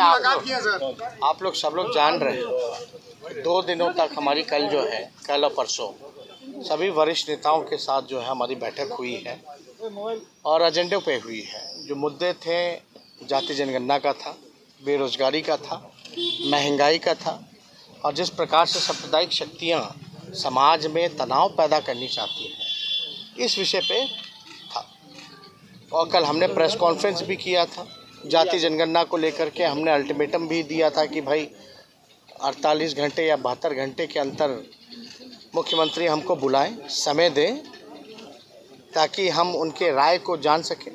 आप आप लोग सब लोग जान रहे हैं। दो दिनों तक हमारी कल जो है, कल और परसों, सभी वरिष्ठ नेताओं के साथ जो है हमारी बैठक हुई है और एजेंडे पे हुई है। जो मुद्दे थे, जाति जनगणना का था, बेरोजगारी का था, महँगाई का था, और जिस प्रकार से सांप्रदायिक शक्तियाँ समाज में तनाव पैदा करनी चाहती हैं, इस विषय पे था। और कल हमने प्रेस कॉन्फ्रेंस भी किया था। जाति जनगणना को लेकर के हमने अल्टीमेटम भी दिया था कि भाई 48 घंटे या बहत्तर घंटे के अंतर मुख्यमंत्री हमको बुलाएँ, समय दें, ताकि हम उनके राय को जान सकें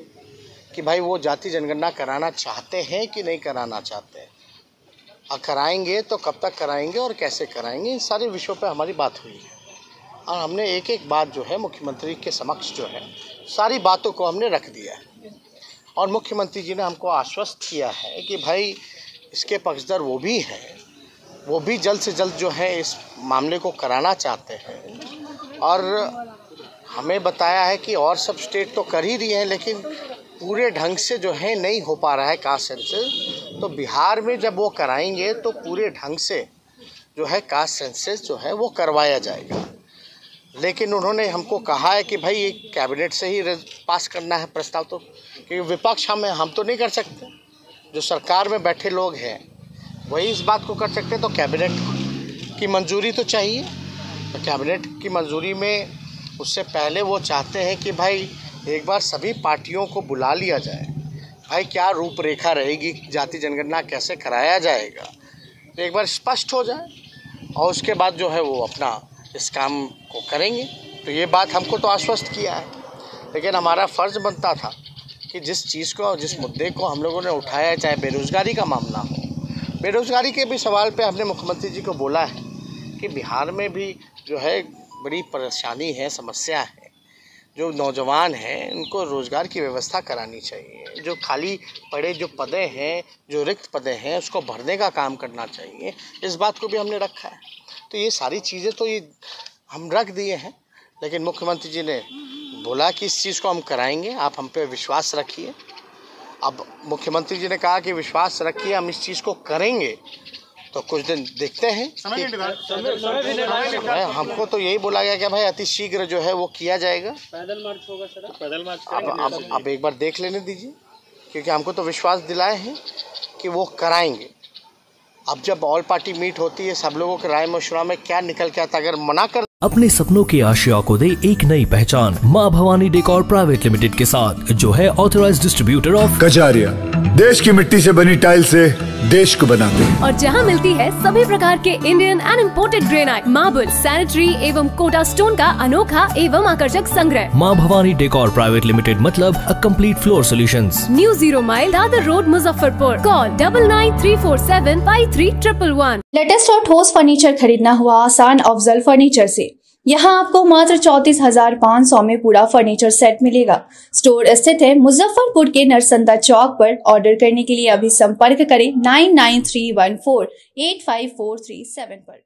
कि भाई वो जाति जनगणना कराना चाहते हैं कि नहीं कराना चाहते हैं। और कराएँगे तो कब तक कराएँगे और कैसे कराएँगे, इन सारे विषयों पर हमारी बात हुई है। और हमने एक एक बात जो है मुख्यमंत्री के समक्ष जो है, सारी बातों को हमने रख दिया है। और मुख्यमंत्री जी ने हमको आश्वस्त किया है कि भाई, इसके पक्षधर वो भी हैं। वो भी जल्द से जल्द जो है इस मामले को कराना चाहते हैं। और हमें बताया है कि और सब स्टेट तो कर ही रही हैं, लेकिन पूरे ढंग से जो है नहीं हो पा रहा है कास्ट सेंसस तो बिहार में जब वो कराएँगे तो पूरे ढंग से जो है कास्ट सेंसस जो है वो करवाया जाएगा। लेकिन उन्होंने हमको कहा है कि भाई, ये कैबिनेट से ही पास करना है प्रस्ताव तो क्योंकि विपक्ष हम हम तो नहीं कर सकते। जो सरकार में बैठे लोग हैं, वही इस बात को कर सकते तो कैबिनेट की मंजूरी तो चाहिए। तो कैबिनेट की मंजूरी में उससे पहले वो चाहते हैं कि भाई, एक बार सभी पार्टियों को बुला लिया जाए। भाई, क्या रूपरेखा रहेगी? जाति जनगणना कैसे कराया जाएगा? तो एक बार स्पष्ट हो जाए, और उसके बाद जो है वो अपना इस काम को करेंगे। तो ये बात हमको तो आश्वस्त किया है। लेकिन हमारा फ़र्ज़ बनता था कि जिस चीज़ को और जिस मुद्दे को हम लोगों ने उठाया चाहे बेरोज़गारी का मामला हो। बेरोज़गारी के भी सवाल पे हमने मुख्यमंत्री जी को बोला है कि बिहार में भी जो है बड़ी परेशानी है, समस्या है। जो नौजवान हैं उनको रोज़गार की व्यवस्था करानी चाहिए। जो खाली पड़े जो पदे हैं, जो रिक्त पदे हैं, उसको भरने का काम करना चाहिए। इस बात को भी हमने रखा है। तो ये सारी चीज़ें तो ये हम रख दिए हैं, लेकिन मुख्यमंत्री जी ने बोला कि इस चीज़ को हम कराएँगे आप हम पे विश्वास रखिए। अब मुख्यमंत्री जी ने कहा कि विश्वास रखिए हम इस चीज़ को करेंगे। तो कुछ दिन देखते हैं कि हमको तो यही बोला गया कि भाई अति शीघ्र जो है वो किया जाएगा। पैदल मार्च होगा सर। पैदल मार्च अब अब अब एक बार देख लेने दीजिए क्योंकि हमको तो विश्वास दिलाए हैं कि वो कराएँगे। अब जब ऑल पार्टी मीट होती है सब लोगों के राय मशुरा में क्या निकल के आता अगर मना कर अपने सपनों की आशिया को दे एक नई पहचान माँ भवानी डेकोर प्राइवेट लिमिटेड के साथ जो है ऑथोराइज डिस्ट्रीब्यूटर ऑफ़ कचारिया देश की मिट्टी से बनी टाइल से देश को बनाते हैं। और जहाँ मिलती है सभी प्रकार के Indian and imported granite marble sanitary एवं कोटा स्टोन का अनोखा एवं आकर्षक संग्रह। माँ भवानी डेकोर प्राइवेट लिमिटेड मतलब अ complete floor solutions new zero mile Dadar road Muzaffarpur call double nine three four seven five three triple one latest और ठोस फर्नीचर खरीदना हुआ आसान अफजल फर्नीचर से। यहाँ आपको मात्र चौतीस हज़ार पाँच सौ में पूरा फर्नीचर सेट मिलेगा। स्टोर स्थित है मुजफ्फरपुर के नरसंदा चौक पर। ऑर्डर करने के लिए अभी संपर्क करें nine nine three one four eight five four three seven पर।